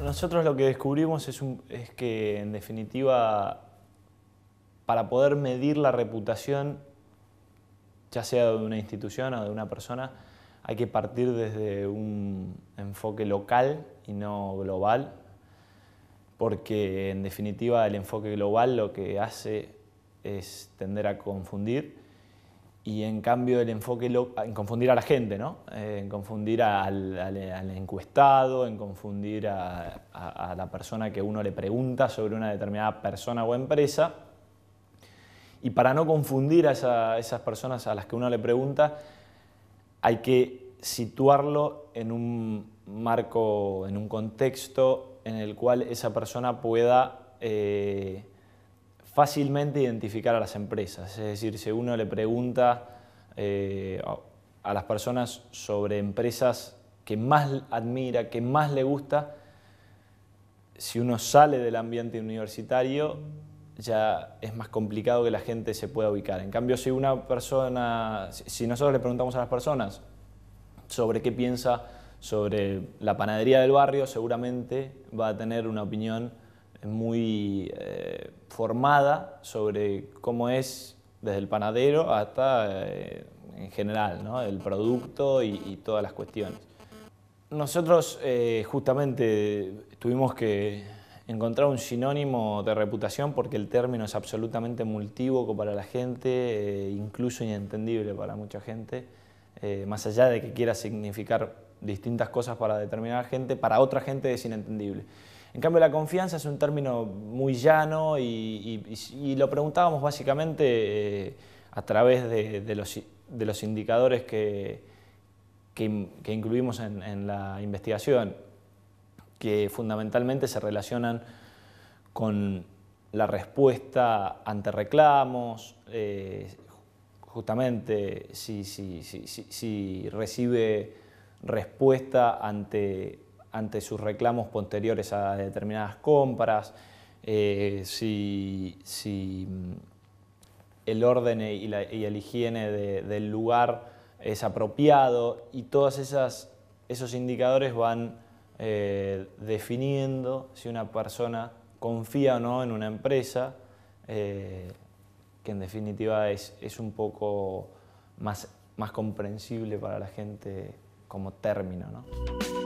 Nosotros lo que descubrimos es, es, que, en definitiva, para poder medir la reputación, ya sea de una institución o de una persona, hay que partir desde un enfoque local y no global, porque en definitiva el enfoque global lo que hace es tender a confundir y en cambio el enfoque en confundir a la gente, ¿no? Eh, en confundir al, encuestado, en confundir a, la persona que uno le pregunta sobre una determinada persona o empresa. Y para no confundir a esas personas a las que uno le pregunta, hay que situarlo en un marco, en un contexto en el cual esa persona pueda eh, fácilmente identificar a las empresas. Es decir, si uno le pregunta eh, a las personas sobre empresas que más admira, que más le gusta, si uno sale del ambiente universitario, ya es más complicado que la gente se pueda ubicar. En cambio, si una persona, si nosotros le preguntamos a las personas sobre qué piensa sobre la panadería del barrio, seguramente va a tener una opinión muy eh, formada sobre cómo es desde el panadero hasta eh, en general, ¿no? el producto y, todas las cuestiones. Nosotros eh, justamente tuvimos que encontrar un sinónimo de reputación porque el término es absolutamente multívoco para la gente, incluso inentendible para mucha gente, más allá de que quiera significar distintas cosas para determinada gente, para otra gente es inentendible. En cambio, la confianza es un término muy llano y, lo preguntábamos básicamente eh, a través de, los, indicadores que, incluimos en, la investigación, que fundamentalmente se relacionan con la respuesta ante reclamos, eh, justamente si, si recibe respuesta ante ante sus reclamos posteriores a determinadas compras, eh, si, mm, el orden y la, higiene del lugar es apropiado y todos esos indicadores van eh, definiendo si una persona confía o no en una empresa, eh, que en definitiva es, un poco más, más comprensible para la gente como término. ¿no?